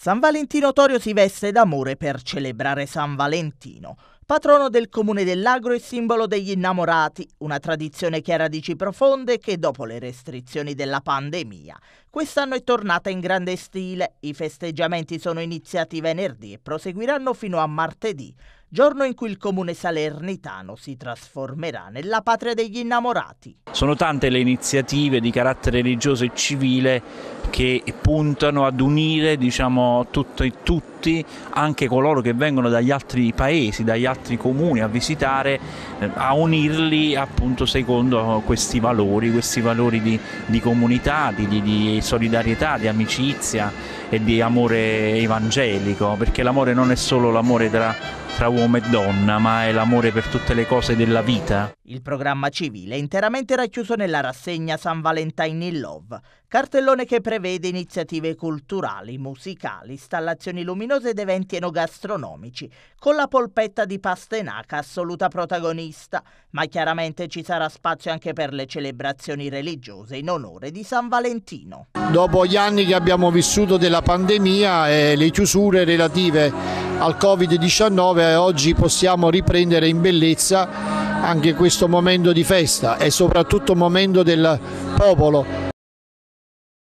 San Valentino Torio si veste d'amore per celebrare San Valentino. Patrono del comune dell'Agro e simbolo degli innamorati, una tradizione che ha radici profonde e che dopo le restrizioni della pandemia quest'anno è tornata in grande stile. I festeggiamenti sono iniziati venerdì e proseguiranno fino a martedì, giorno in cui il comune salernitano si trasformerà nella patria degli innamorati. Sono tante le iniziative di carattere religioso e civile che puntano ad unire diciamo, tutti, tutti, anche coloro che vengono dagli altri paesi, dagli altri comuni a visitare, eh, a unirli appunto secondo questi valori, questi valori di, di comunità, di, di solidarietà, di amicizia e di amore evangelico, perché l'amore non è solo l'amore tra tra uomo e donna, ma è l'amore per tutte le cose della vita. Il programma civile è interamente racchiuso nella rassegna San Valentine in Love, cartellone che prevede iniziative culturali, musicali, installazioni luminose ed eventi enogastronomici, con la polpetta di Pastenaca assoluta protagonista, ma chiaramente ci sarà spazio anche per le celebrazioni religiose in onore di San Valentino. Dopo gli anni che abbiamo vissuto della pandemia e le chiusure relative al Covid-19 oggi possiamo riprendere in bellezza anche questo momento di festa e soprattutto momento del popolo